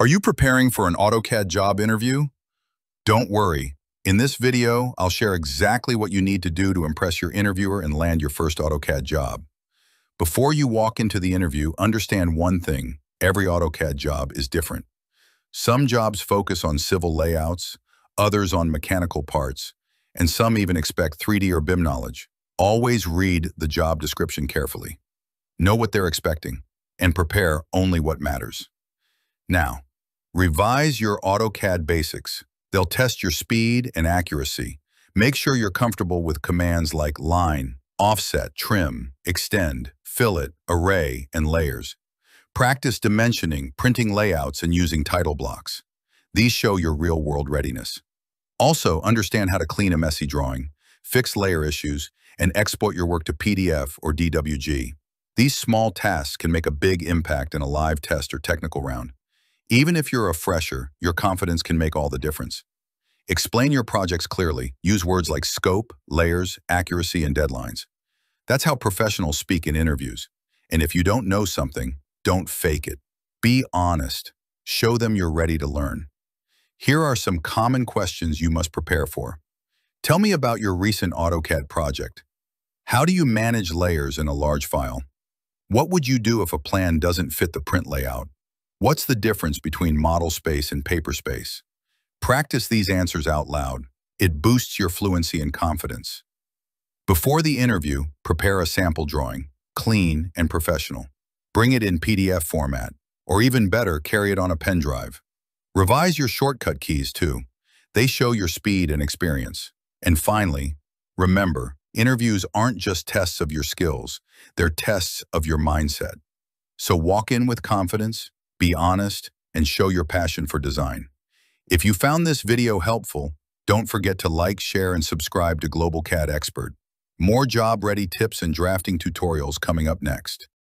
Are you preparing for an AutoCAD job interview? Don't worry. In this video, I'll share exactly what you need to do to impress your interviewer and land your first AutoCAD job. Before you walk into the interview, understand one thing. Every AutoCAD job is different. Some jobs focus on civil layouts, others on mechanical parts, and some even expect 3D or BIM knowledge. Always read the job description carefully. Know what they're expecting, and prepare only what matters. Now, Revise your AutoCAD basics. They'll test your speed and accuracy. Make sure you're comfortable with commands like line, offset, trim, extend, fillet, array, and layers. Practice dimensioning, printing layouts, and using title blocks. These show your real-world readiness. Also, understand how to clean a messy drawing, fix layer issues, and export your work to PDF or DWG. These small tasks can make a big impact in a live test or technical round. Even if you're a fresher, your confidence can make all the difference. Explain your projects clearly. Use words like scope, layers, accuracy, and deadlines. That's how professionals speak in interviews. And if you don't know something, don't fake it. Be honest. Show them you're ready to learn. Here are some common questions you must prepare for. Tell me about your recent AutoCAD project. How do you manage layers in a large file? What would you do if a plan doesn't fit the print layout? What's the difference between model space and paper space? Practice these answers out loud. It boosts your fluency and confidence. Before the interview, prepare a sample drawing, clean and professional. Bring it in PDF format, or even better, carry it on a pen drive. Revise your shortcut keys too. They show your speed and experience. And finally, remember, interviews aren't just tests of your skills, they're tests of your mindset. So walk in with confidence, be honest, and show your passion for design. If you found this video helpful, don't forget to like, share, and subscribe to Global CAD Expert. More job-ready tips and drafting tutorials coming up next.